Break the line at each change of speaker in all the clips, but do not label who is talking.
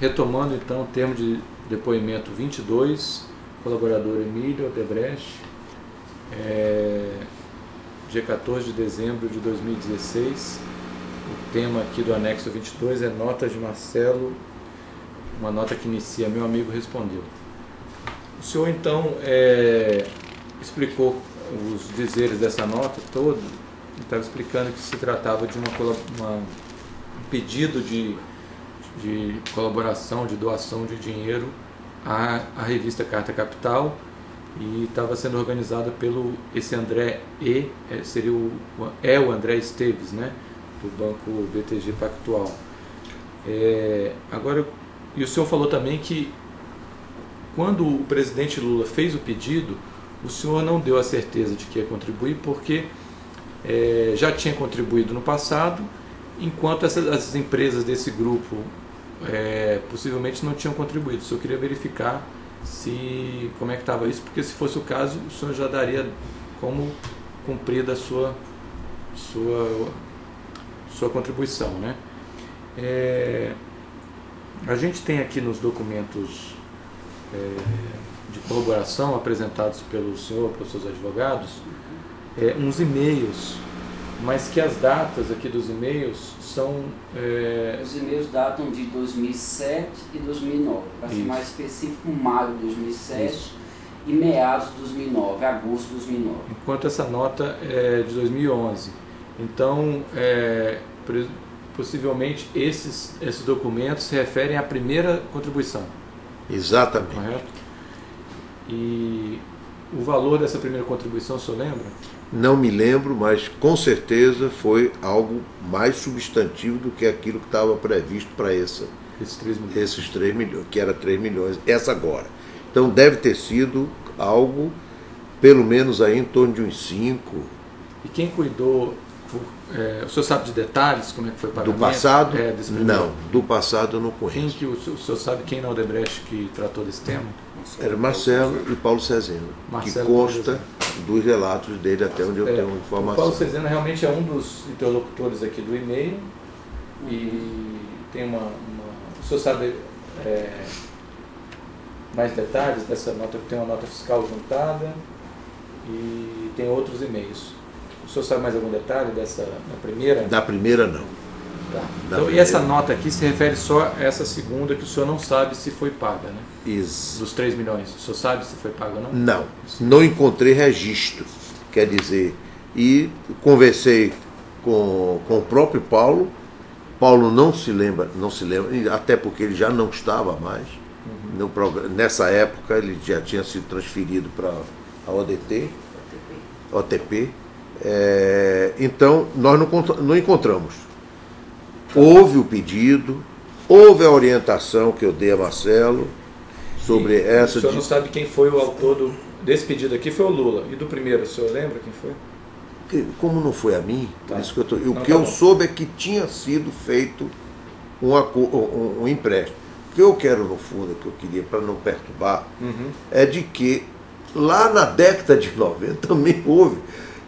retomando então o termo de depoimento 22, colaborador Emílio Odebrecht, é, dia 14 de dezembro de 2016. O tema aqui do anexo 22 é nota de Marcelo, uma nota que inicia Meu amigo respondeu. O senhor então é, explicou os dizeres dessa nota toda, estava explicando que se tratava de uma, uma, um pedido de, de colaboração, de doação de dinheiro à, à revista Carta Capital e estava sendo organizada pelo esse André E, é, seria o, é o André Esteves, né, do Banco BTG Pactual. É, agora, e o senhor falou também que quando o presidente Lula fez o pedido, o senhor não deu a certeza de que ia contribuir porque é, já tinha contribuído no passado, enquanto essas, as empresas desse grupo é, possivelmente não tinham contribuído. Senhor queria verificar se como é que estava isso, porque se fosse o caso, o senhor já daria como cumprida a sua, sua, sua contribuição. Né? É, a gente tem aqui nos documentos é, de colaboração apresentados pelo senhor, pelos seus advogados, é, uns e-mails, mas que as datas aqui dos e-mails são. É...
Os e-mails datam de 2007 e 2009. Para ser mais específico, maio de 2007 Isso. e meados de 2009, agosto de 2009.
Enquanto essa nota é de 2011. Então, é, possivelmente esses, esses documentos se referem à primeira contribuição.
Exatamente.
Correto? E o valor dessa primeira contribuição, o senhor lembra?
Não me lembro, mas com certeza foi algo mais substantivo do que aquilo que estava previsto para essa,
esses 3 milhões.
Esses 3 milhões, que era 3 milhões, essa agora. Então deve ter sido algo, pelo menos aí em torno de uns 5.
E quem cuidou é, o senhor sabe de detalhes como é que foi o pagamento?
Do passado?
É,
não, do passado eu não conheço.
Quem que o, senhor sabe quem na Odebrecht que tratou desse tema?
Era Marcelo e Paulo Cezeno, Marcelo que consta dos relatos dele até onde eu é, tenho informação. O
Paulo Cezeno realmente é um dos interlocutores aqui do e-mail e tem uma, uma o senhor sabe é, mais detalhes dessa nota, tem uma nota fiscal juntada e tem outros e-mails. O senhor sabe mais algum detalhe dessa da primeira?
Da primeira não.
Tá. Então, primeira. e essa nota aqui se refere só a essa segunda que o senhor não sabe se foi paga, né?
Isso.
Dos 3 milhões. O senhor sabe se foi paga ou não?
Não. Não encontrei registro. Quer dizer, e conversei com, com o próprio Paulo. Paulo não se lembra, não se lembra, até porque ele já não estava mais. Uhum. No, nessa época ele já tinha sido transferido para a ODT, OTP. OTP é, então, nós não, não encontramos. Houve o pedido, houve a orientação que eu dei a Marcelo sobre e essa.
O senhor não sabe quem foi o autor do, desse pedido aqui? Foi o Lula. E do primeiro, o senhor lembra quem foi?
Como não foi a mim, tá. isso que eu tô, o não, que tá eu bom. soube é que tinha sido feito um, um, um empréstimo. O que eu quero, no fundo, que eu queria, para não perturbar, uhum. é de que lá na década de 90 também houve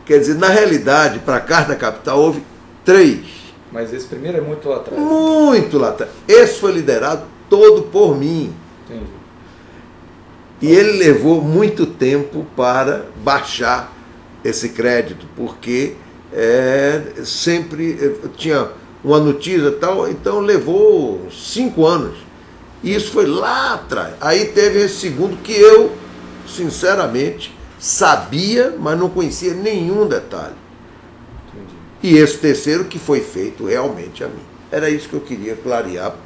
Quer dizer, na realidade, para a Carta Capital houve três.
Mas esse primeiro é muito lá atrás.
Muito lá atrás. Esse foi liderado todo por mim. Entendi. E ele levou muito tempo para baixar esse crédito, porque é, sempre é, tinha uma notícia e tal, então levou cinco anos. E isso foi lá atrás. Aí teve esse segundo que eu, sinceramente, sabia, mas não conhecia nenhum detalhe. E esse terceiro que foi feito realmente a mim. Era isso que eu queria clarear.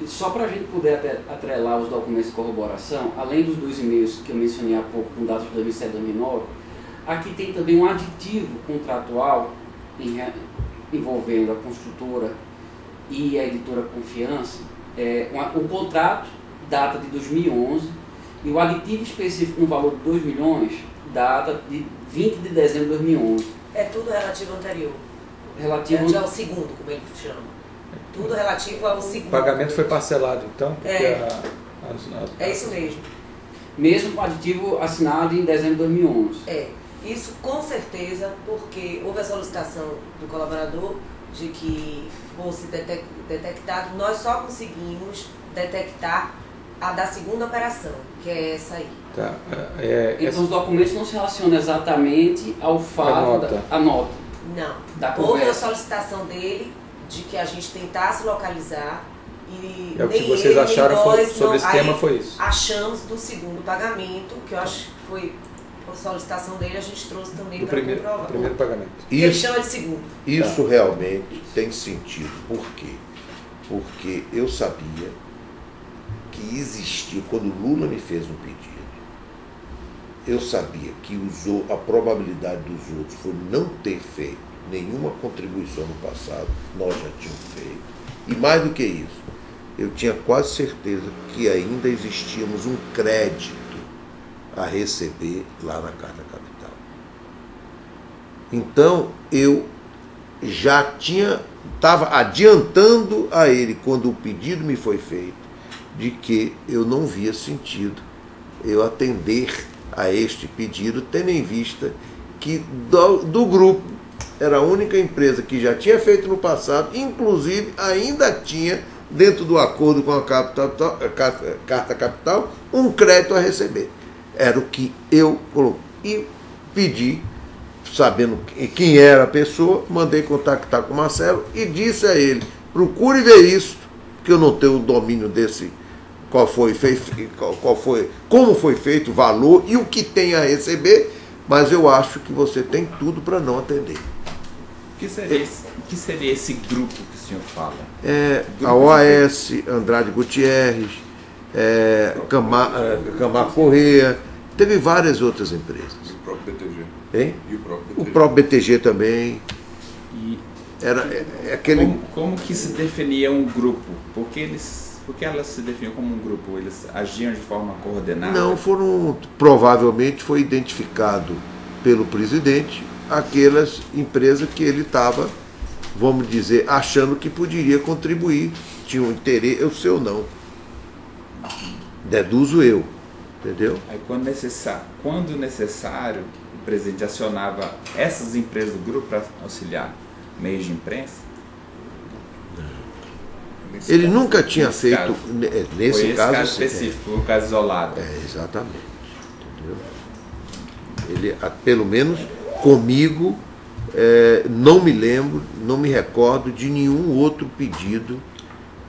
E só para a gente poder atrelar os documentos de corroboração, além dos dois e-mails que eu mencionei há pouco, com datas de 2007 e 2009, aqui tem também um aditivo contratual em, envolvendo a construtora e a editora Confiança. É, um, o contrato data de 2011 e o aditivo específico no valor de 2 milhões data de 20 de dezembro de 2011.
É tudo relativo ao anterior.
Relativo
é, ao segundo, como ele chama. Tudo relativo ao segundo.
O pagamento foi parcelado, então?
É. A, a, a, é isso mesmo.
Mesmo com o aditivo assinado em dezembro de 2011.
É. Isso com certeza porque houve a solicitação do colaborador de que fosse detectado, nós só conseguimos detectar a da segunda operação, que é essa aí.
Tá.
É, é então essa... os documentos não se relacionam exatamente ao fato a nota. Da, a nota.
Não. Da Houve a solicitação dele de que a gente tentasse localizar e
é o que vocês ele, acharam foi, sobre esse tema foi isso.
Achamos do segundo pagamento, que eu acho que foi por solicitação dele, a gente trouxe também para
primeiro,
comprovar.
primeiro pagamento.
Isso, ele chama de segundo.
Isso tá. realmente tem sentido. Por quê? Porque eu sabia que existia, quando Lula me fez um pedido, eu sabia que usou a probabilidade dos outros foi não ter feito nenhuma contribuição no passado, nós já tínhamos feito. E mais do que isso, eu tinha quase certeza que ainda existíamos um crédito a receber lá na Carta Capital. Então eu já tinha estava adiantando a ele quando o pedido me foi feito de que eu não via sentido eu atender a este pedido, tendo em vista que do, do grupo era a única empresa que já tinha feito no passado, inclusive ainda tinha dentro do acordo com a capital, Carta Capital, um crédito a receber. Era o que eu coloquei. E pedi, sabendo quem era a pessoa, mandei contactar com o Marcelo e disse a ele: procure ver isso, que eu não tenho o domínio desse. Qual foi, qual foi, como foi feito, o valor e o que tem a receber, mas eu acho que você tem tudo para não atender.
O que seria esse, que seria esse grupo que o senhor fala?
É, a OAS, Andrade Gutierrez, é, Camar, é, Camar Correia, teve várias outras empresas.
E o próprio BTG.
Hein?
E o próprio
BTG. O próprio BTG também.
E
Era, é, é aquele...
Como, como, que se definia um grupo? Porque eles. Porque elas se definiam como um grupo? Eles agiam de forma coordenada?
Não, foram. Provavelmente foi identificado pelo presidente aquelas empresas que ele estava, vamos dizer, achando que poderia contribuir, tinha um interesse, eu sei ou não. Deduzo eu, entendeu?
Aí quando necessário, quando necessário, o presidente acionava essas empresas do grupo para auxiliar meios de imprensa?
Nesse ele caso, nunca tinha nesse feito caso, é, nesse
foi
caso,
caso específico, o caso isolado.
É, exatamente. Entendeu? Ele, pelo menos comigo, é, não me lembro, não me recordo de nenhum outro pedido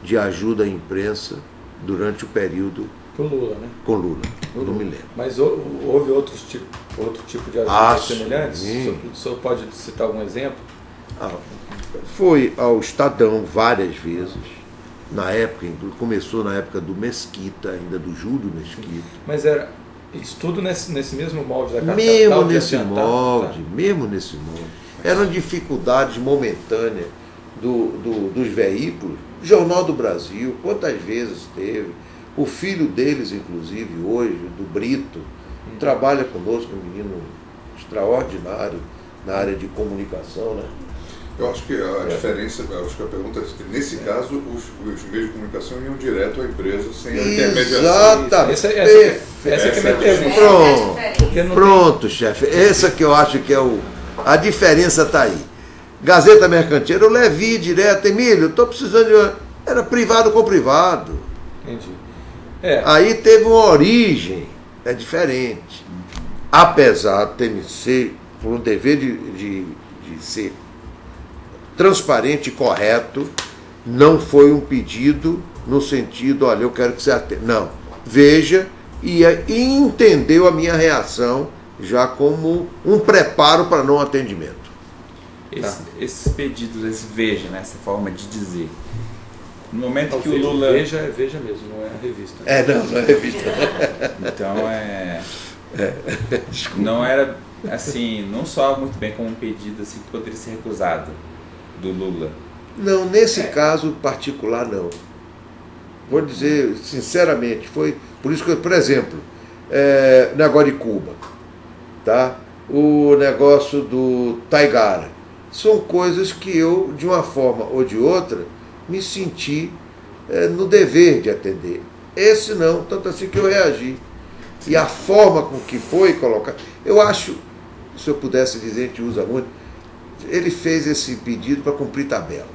de ajuda à imprensa durante o período
com Lula, né?
Com Lula, Lula. não me lembro.
Mas houve outros tipo, outro tipo de ajuda ah, semelhantes? O senhor pode citar algum exemplo?
Ah, foi ao Estadão várias vezes. Na época, começou na época do Mesquita, ainda do Júlio Mesquita.
Mas era isso tudo nesse, nesse mesmo molde da
carta Mesmo nesse molde, tá? mesmo nesse molde. Eram dificuldades momentâneas do, do, dos veículos. Jornal do Brasil, quantas vezes teve. O filho deles, inclusive, hoje, do Brito, hum. trabalha conosco, um menino extraordinário na área de comunicação, né?
Eu acho que a é. diferença, acho que a pergunta é nesse é. caso, os, os, meios de comunicação iam direto à empresa sem a intermediação.
Exatamente.
Essa, essa, essa, essa é a minha pergunta.
Pronto, Pronto chefe. Essa que eu acho que é o. A diferença está aí. Gazeta Mercantil, eu levi direto, Emílio, estou precisando de. Uma... Era privado com privado.
Entendi. É.
Aí teve uma origem, é diferente. Apesar de ter ser por um dever de, de, de ser transparente e correto, não foi um pedido no sentido, olha, eu quero que você atenda. Não. Veja e, entendeu a minha reação já como um preparo para não atendimento.
Esse, tá. Esses pedidos, esse veja, né, essa forma de dizer. No momento não, que o Lula.
Veja é veja mesmo, não é a revista.
É, não, não é revista.
então é. é. Não era assim, não só muito bem como um pedido assim, que poderia ser recusado do Lula?
Não, nesse é. caso particular não. Vou dizer sinceramente, foi por isso que, por exemplo, é, negócio de Cuba, tá? o negócio do Taigara, são coisas que eu, de uma forma ou de outra, me senti é, no dever de atender. Esse não, tanto assim que eu reagi. E a forma com que foi colocado, eu acho, se eu pudesse dizer, a gente usa muito, ele fez esse pedido para cumprir tabela.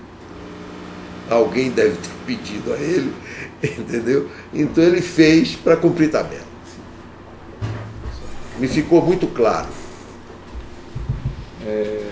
Alguém deve ter pedido a ele, entendeu? Então ele fez para cumprir tabela. Me ficou muito claro. É...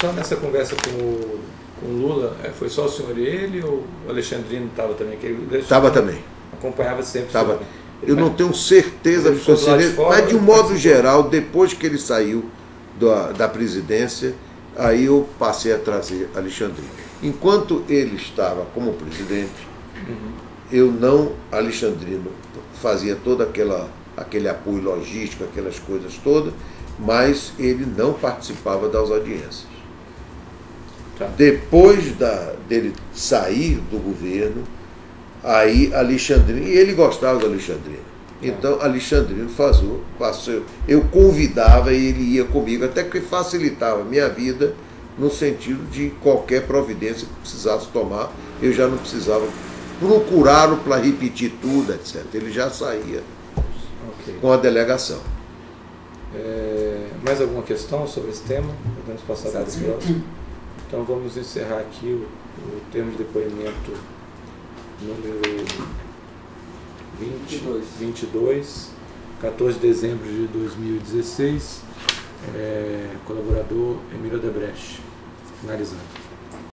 Só nessa conversa com o, com o Lula, é, foi só o senhor e ele ou o Alexandrino estava também?
Estava também.
Acompanhava sempre.
Tava. Eu não tenho certeza absoluta, mas de um modo geral, depois que ele saiu da, da presidência, aí eu passei a trazer Alexandrino. Enquanto ele estava como presidente, uhum. eu não, Alexandrino, fazia todo aquela, aquele apoio logístico, aquelas coisas todas, mas ele não participava das audiências. Tá. Depois da, dele sair do governo, aí Alexandrino, e ele gostava do Alexandrino. Então Alexandrino fazou, passou, eu convidava e ele ia comigo, até que facilitava a minha vida no sentido de qualquer providência que precisasse tomar, eu já não precisava procurá-lo para repetir tudo, etc. Ele já saía okay. com a delegação.
É, mais alguma questão sobre esse tema? Podemos passar para o próximo? Então vamos encerrar aqui o, o termo de depoimento número 20, 22. 22, 14 de dezembro de 2016, é, colaborador Emílio Debrecht. Finalizando.